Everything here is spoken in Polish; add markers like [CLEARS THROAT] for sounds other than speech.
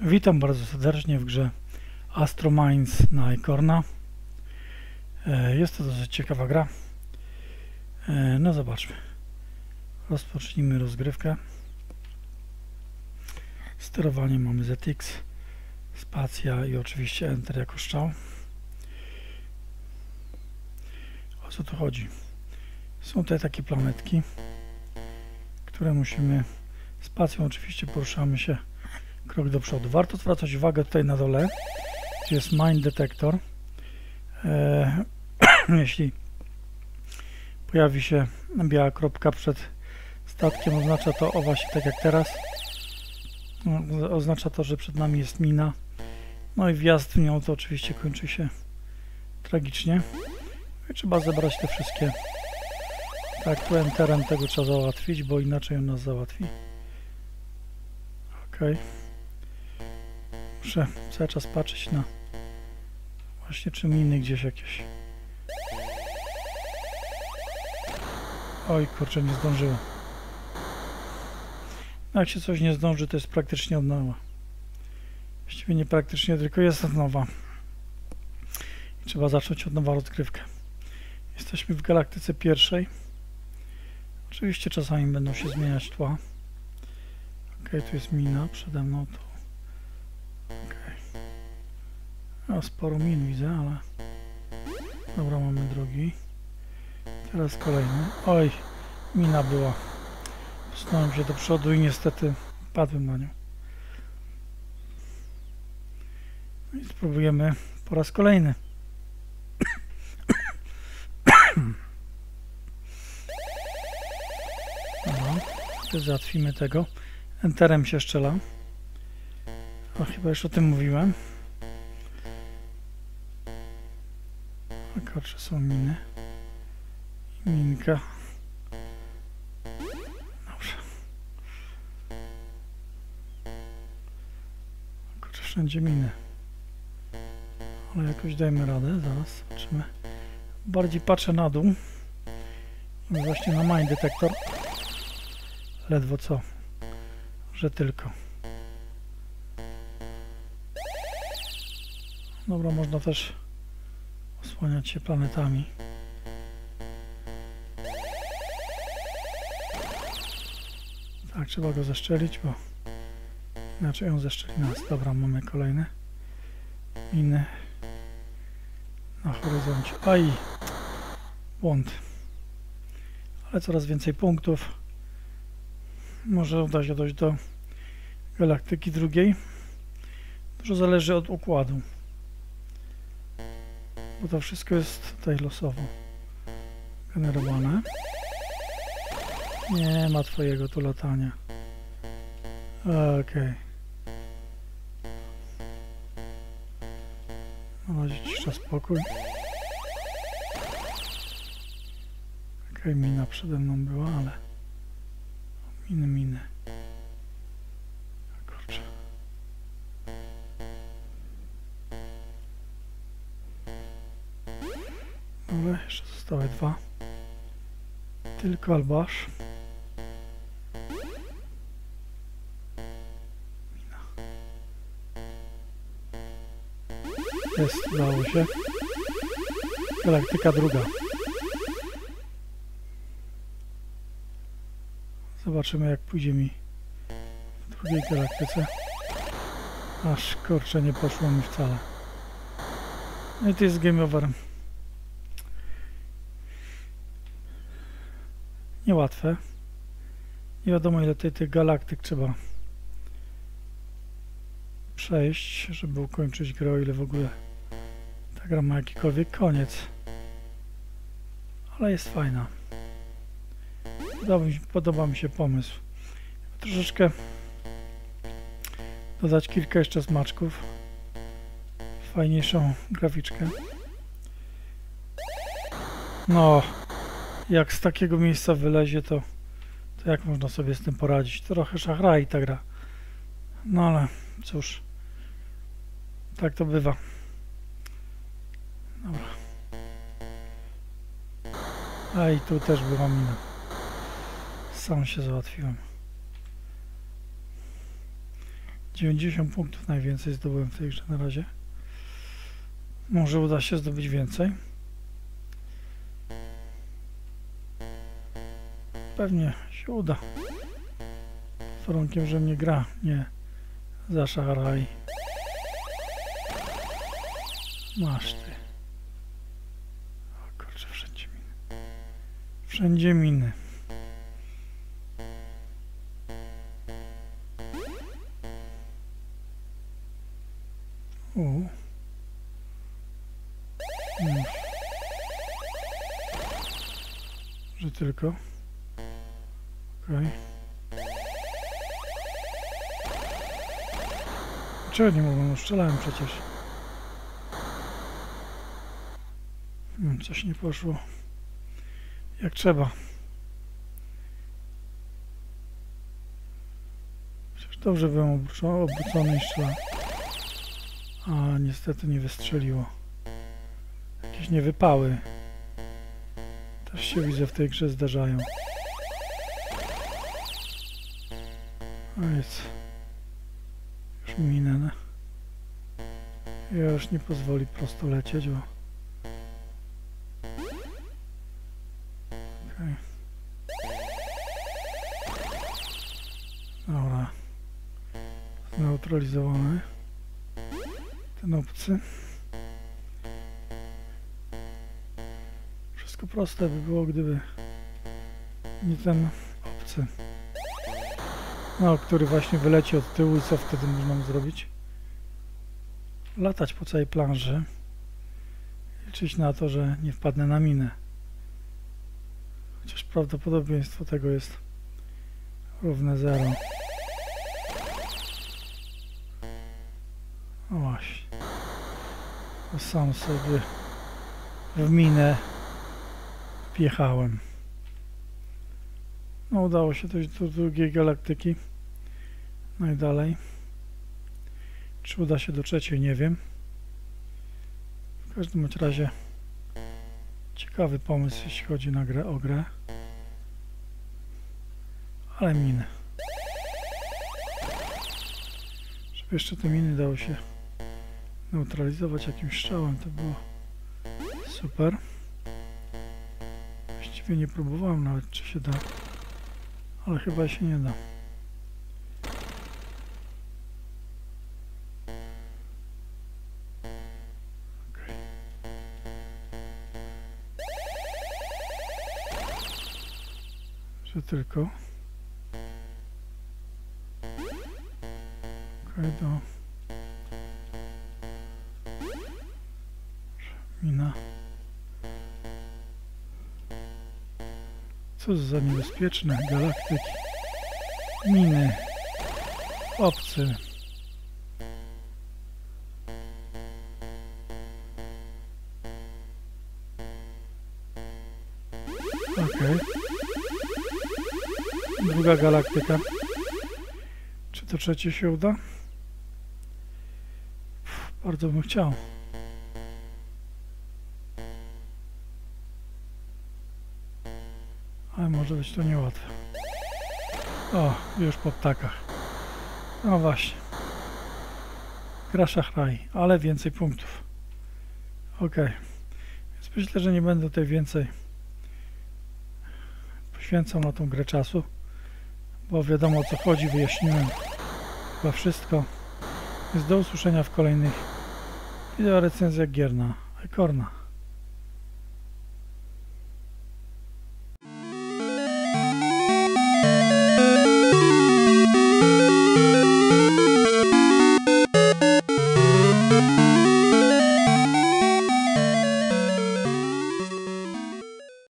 Witam bardzo serdecznie w grze Astro Mines na Icorna. E, Jest to dosyć ciekawa gra. E, No zobaczmy. Rozpocznijmy rozgrywkę. Sterowanie mamy ZX, spacja i oczywiście Enter jako strzał. O co tu chodzi? Są tutaj takie planetki, które musimy spacją oczywiście poruszamy się krok do przodu. Warto zwracać uwagę tutaj na dole, gdzie jest mine detector. E, [CLEARS THROAT] jeśli pojawi się biała kropka przed statkiem, oznacza to, o właśnie tak jak teraz, no, oznacza to, że przed nami jest mina. No i wjazd w nią to oczywiście kończy się tragicznie. I trzeba zebrać te wszystkie. Tak, tu enterem tego trzeba załatwić, bo inaczej on nas załatwi. Okej. Muszę cały czas patrzeć na właśnie czy miny gdzieś jakieś. Oj kurczę, nie zdążyłem. No, jak się coś nie zdąży, to jest praktycznie od nowa. Właściwie nie praktycznie, tylko jest od nowa. I trzeba zacząć od nowa rozgrywkę. Jesteśmy w galaktyce pierwszej. Oczywiście czasami będą się zmieniać tła. Ok, tu jest mina przede mną. Tu. No, sporo min widzę, ale... Dobra, mamy drugi. Teraz kolejny. Oj, mina była. Posunąłem się do przodu i niestety padłem na nią. No i spróbujemy po raz kolejny. Dobra, załatwimy tego. Enterem się strzela. A chyba już o tym mówiłem. Kurczę, są miny. Minka. Dobrze. Kurczę, wszędzie miny. Ale jakoś dajmy radę, zaraz zobaczymy. Bardziej patrzę na dół. I Właśnie na mine detektor. Ledwo co że tylko. Dobra, można też osłaniać się planetami. Tak, trzeba go zeszczelić, bo inaczej on zeszczeli nas. Dobra, mamy kolejne miny na horyzoncie. Aj! Błąd. Ale coraz więcej punktów może uda się dojść do galaktyki drugiej. Dużo zależy od układu. Bo to wszystko jest tutaj losowo generowane. Nie ma twojego tu latania. Okej. Okay. Na razie cisza spokój. Okej, okay, mina przede mną była, ale... Miny, miny. Dobra, jeszcze zostały dwa. Tylko albo aż. Mina. Jest, udało się. Galaktyka druga. Zobaczymy jak pójdzie mi w drugiej galaktyce. Aż kurczę nie poszło mi wcale. No i to jest game over. Niełatwe. Nie wiadomo ile tutaj tych galaktyk trzeba przejść, żeby ukończyć grę, o ile w ogóle ta gra ma jakikolwiek koniec. Ale jest fajna. Podoba mi, podoba mi się pomysł. Troszeczkę dodać kilka jeszcze smaczków. Fajniejszą graficzkę. No, jak z takiego miejsca wylezie, to, to jak można sobie z tym poradzić? Trochę szachra i ta gra. No ale cóż, tak to bywa. Dobra. A i tu też była mina. Sam się załatwiłem. 90 punktów najwięcej zdobyłem w tej grze na razie. Może uda się zdobyć więcej. Pewnie się uda. Warunkiem, że mnie gra nie zaszaraj. Masz ty. O kurczę, wszędzie miny. Wszędzie miny. Że tylko. Okej. Czego nie mogłem? No strzelałem przecież. Hmm, coś nie poszło. Jak trzeba. Przecież dobrze byłem obrócony, i. A niestety nie wystrzeliło. Jakieś niewypały. Też się widzę w tej grze zdarzają. Jest. Już minę. Ja już nie pozwoli prosto lecieć, bo... Okej. Dobra. Zneutralizowany. Ten obcy. Wszystko proste by było, gdyby nie ten obcy. No, który właśnie wyleci od tyłu i co wtedy można zrobić? Latać po całej planży. Liczyć na to, że nie wpadnę na minę. Chociaż prawdopodobieństwo tego jest równe zero. O właśnie. To sam sobie w minę wjechałem. No udało się dojść do drugiej galaktyki. Najdalej. Czy uda się do trzeciej, nie wiem. W każdym razie ciekawy pomysł, jeśli chodzi na grę, o grę. Ale miny. Żeby jeszcze te miny dało się neutralizować jakimś strzałem, to było super. Właściwie nie próbowałem nawet, czy się da, ale chyba się nie da. Że tylko. Okej, do Mina. Co za niebezpieczne galaktyki. Miny. Obcy. Okej. Druga galaktyka. Czy to trzecie się uda? Bardzo bym chciał. Ale może być to niełatwe. O, już po ptakach. No właśnie. Gra szachraj, ale więcej punktów. Ok. Więc myślę, że nie będę tutaj więcej poświęcał na tą grę czasu, bo wiadomo o co chodzi, wyjaśniłem chyba wszystko. Jest do usłyszenia w kolejnych wideo recenzjach gier na Ekorna.